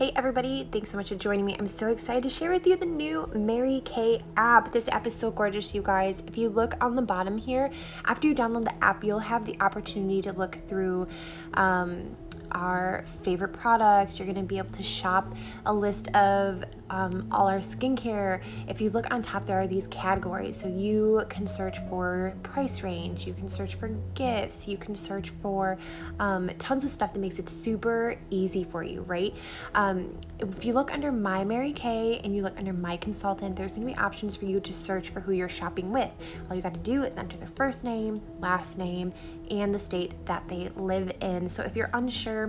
Hey everybody, thanks so much for joining me. I'm so excited to share with you the new Mary Kay app. This app is so gorgeous, you guys. If you look on the bottom here, after you download the app, you'll have the opportunity to look through um, our favorite products. You're gonna be able to shop a list of um, all our skincare. If you look on top, there are these categories. So you can search for price range, you can search for gifts, you can search for um, tons of stuff that makes it super easy for you, right? Um, if you look under My Mary Kay and you look under My Consultant, there's gonna be options for you to search for who you're shopping with. All you gotta do is enter their first name, last name, and the state that they live in. So if you're unsure,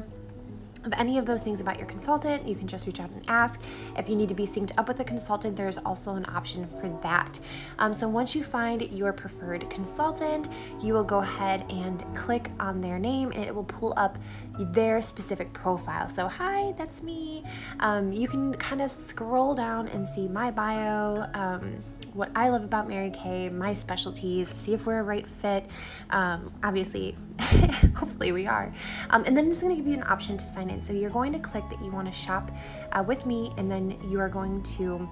of any of those things about your consultant, you can just reach out and ask. If you need to be synced up with a consultant, there's also an option for that. Um, so once you find your preferred consultant, you will go ahead and click on their name and it will pull up their specific profile. So, hi, that's me. Um, you can kind of scroll down and see my bio. Um, what I love about Mary Kay, my specialties, see if we're a right fit. Um, obviously, we are. Um, and then it's going to give you an option to sign in. So you're going to click that you want to shop uh, with me, and then you are going to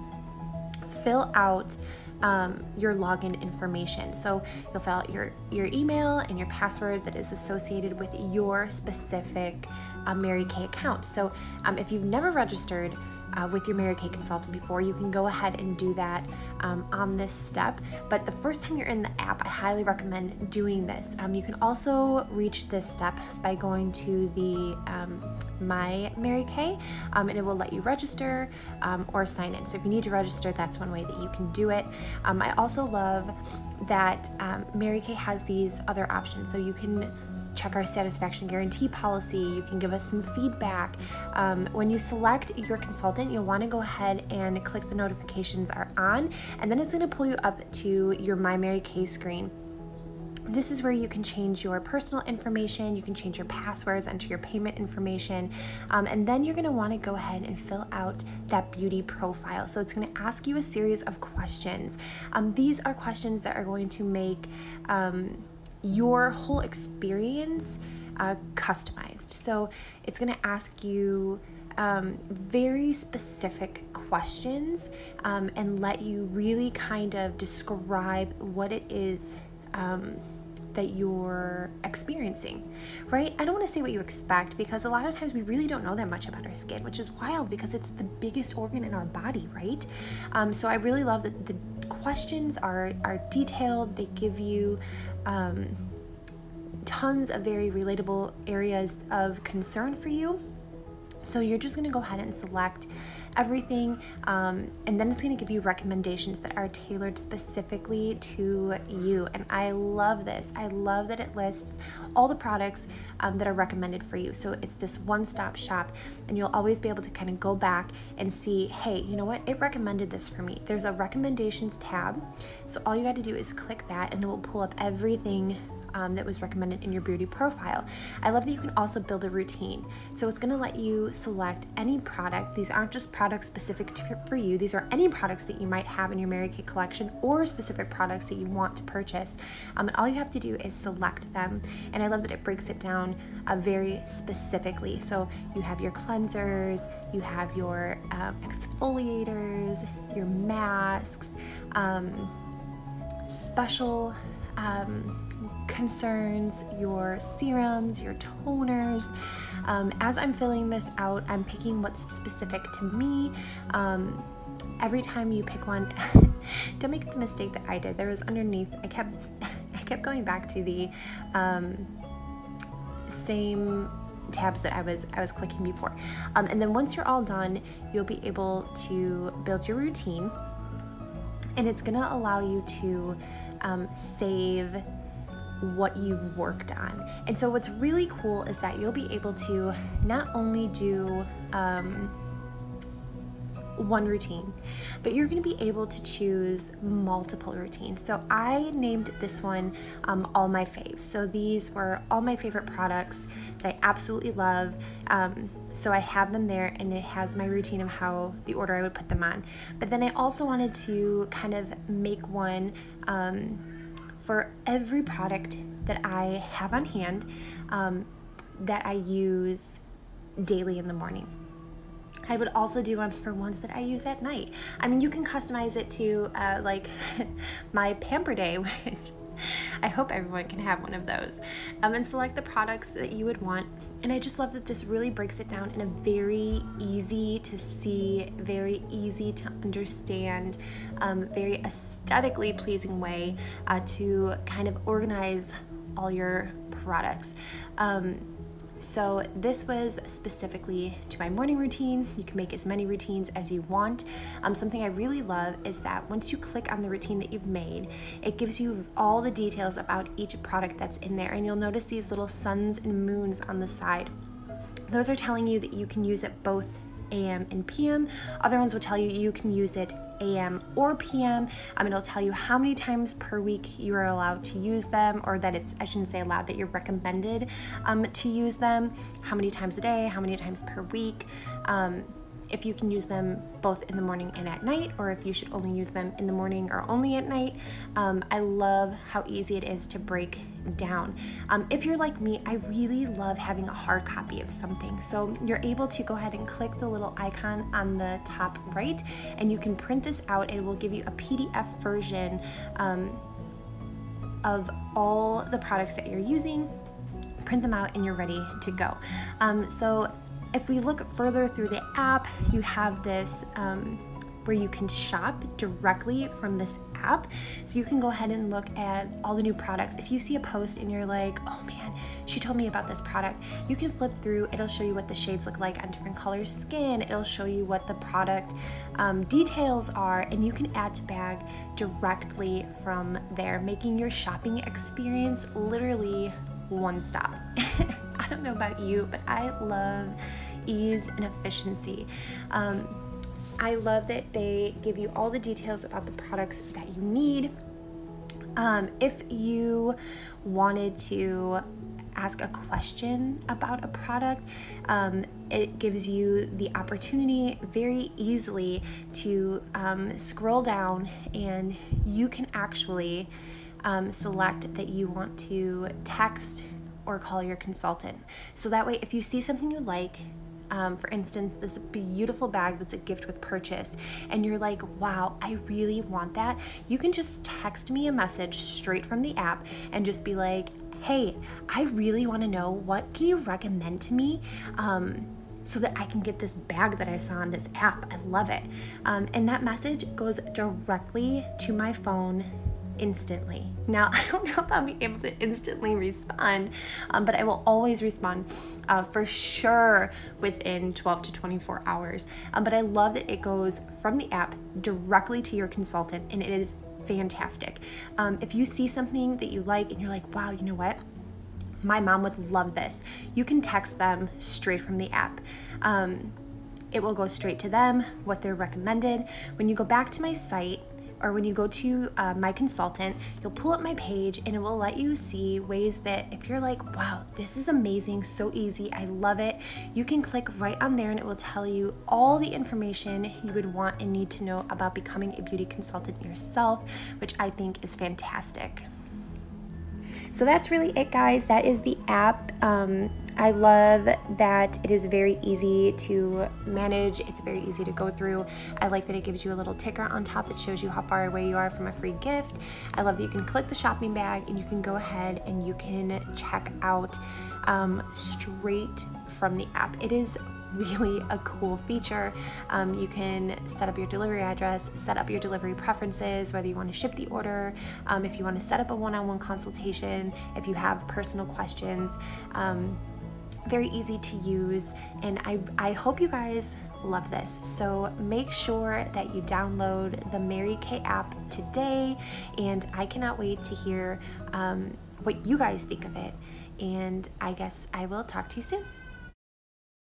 fill out um, your login information. So you'll fill out your, your email and your password that is associated with your specific uh, Mary Kay account. So um, if you've never registered, uh, with your Mary Kay consultant before, you can go ahead and do that um, on this step. But the first time you're in the app, I highly recommend doing this. Um, you can also reach this step by going to the um, My Mary Kay, um, and it will let you register um, or sign in. So if you need to register, that's one way that you can do it. Um, I also love that Mary Kay has these other options. So you can check our satisfaction guarantee policy. You can give us some feedback. Um, when you select your consultant, you'll want to go ahead and click the notifications are on, and then it's going to pull you up to your My Mary Kay screen. This is where you can change your personal information, you can change your passwords, enter your payment information, um, and then you're gonna wanna go ahead and fill out that beauty profile. So it's gonna ask you a series of questions. Um, these are questions that are going to make um, your whole experience uh, customized. So it's going to ask you um, very specific questions um, and let you really kind of describe what it is. Um, that you're experiencing, right? I don't want to say what you expect because a lot of times we really don't know that much about our skin, which is wild because it's the biggest organ in our body, right? Um, so I really love that the questions are are detailed. They give you um, tons of very relatable areas of concern for you. So you're just gonna go ahead and select everything, um, and then it's gonna give you recommendations that are tailored specifically to you. And I love this. I love that it lists all the products um, that are recommended for you. So it's this one-stop shop, and you'll always be able to kind of go back and see, hey, you know what? It recommended this for me. There's a recommendations tab. So all you got to do is click that, and it will pull up everything um, that was recommended in your beauty profile. I love that you can also build a routine. So it's going to let you select any product. These aren't just products specific for you, these are any products that you might have in your Mary Kay collection or specific products that you want to purchase. Um, and all you have to do is select them. And I love that it breaks it down uh, very specifically. So you have your cleansers, you have your um, exfoliators, your masks, um, special um, concerns, your serums, your toners. Um, as I'm filling this out, I'm picking what's specific to me. Um, every time you pick one, don't make the mistake that I did. There was underneath, I kept, I kept going back to the um, same tabs that I was I was clicking before. Um, and then once you're all done, you'll be able to build your routine, and it's gonna allow you to um, save what you've worked on. And so, what's really cool is that you'll be able to not only do um, one routine, but you're going to be able to choose multiple routines. So I named this one um, All My Faves. So these were all my favorite products that I absolutely love. Um, so I have them there and it has my routine of how the order I would put them on. But then I also wanted to kind of make one um, for every product that I have on hand um, that I use daily in the morning. I would also do one for ones that I use at night. I mean, you can customize it to uh, like my pamper day, which I hope everyone can have one of those. Um, and select the products that you would want. And I just love that this really breaks it down in a very easy to see, very easy to understand, um, very aesthetically pleasing way uh, to kind of organize all your products. Um, so this was specifically to my morning routine. You can make as many routines as you want. Um, something I really love is that once you click on the routine that you've made, it gives you all the details about each product that's in there. And you'll notice these little suns and moons on the side. Those are telling you that you can use it both AM and PM. Other ones will tell you you can use it AM or PM. Um, it'll tell you how many times per week you are allowed to use them, or that it's, I shouldn't say allowed, that you're recommended um, to use them, how many times a day, how many times per week. Um, if you can use them both in the morning and at night, or if you should only use them in the morning or only at night. Um, I love how easy it is to break down. Um, if you're like me, I really love having a hard copy of something. So you're able to go ahead and click the little icon on the top right, and you can print this out. It will give you a PDF version um, of all the products that you're using print them out and you're ready to go. Um, so if we look further through the app, you have this um, where you can shop directly from this app. So you can go ahead and look at all the new products. If you see a post and you're like, oh man, she told me about this product, you can flip through. It'll show you what the shades look like on different colors skin. It'll show you what the product um, details are, and you can add to bag directly from there, making your shopping experience literally one stop. Don't know about you, but I love ease and efficiency. Um, I love that they give you all the details about the products that you need. Um, if you wanted to ask a question about a product, um, it gives you the opportunity very easily to um, scroll down and you can actually um, select that you want to text or call your consultant. So that way, if you see something you like, um, for instance, this beautiful bag that's a gift with purchase, and you're like, wow, I really want that, you can just text me a message straight from the app and just be like, hey, I really want to know what can you recommend to me? Um, so that I can get this bag that I saw on this app. I love it. Um, and that message goes directly to my phone instantly. Now, I don't know if I'll be able to instantly respond, um, but I will always respond uh, for sure within 12 to 24 hours. Um, but I love that it goes from the app directly to your consultant, and it is fantastic. Um, if you see something that you like and you're like, wow, you know what? My mom would love this. You can text them straight from the app. Um, it will go straight to them, what they're recommended. When you go back to my site, or when you go to uh, my consultant, you'll pull up my page and it will let you see ways that if you're like, wow, this is amazing, so easy, I love it, you can click right on there and it will tell you all the information you would want and need to know about becoming a beauty consultant yourself, which I think is fantastic. So that's really it, guys. That is the app. Um, I love that it is very easy to manage, it's very easy to go through. I like that it gives you a little ticker on top that shows you how far away you are from a free gift. I love that you can click the shopping bag and you can go ahead and you can check out um, straight from the app. It is really a cool feature. Um, you can set up your delivery address, set up your delivery preferences, whether you want to ship the order, um, if you want to set up a one on one consultation, if you have personal questions. Um, very easy to use, and I, I hope you guys love this. So make sure that you download the Mary Kay app today, and I cannot wait to hear um, what you guys think of it. And I guess I will talk to you soon.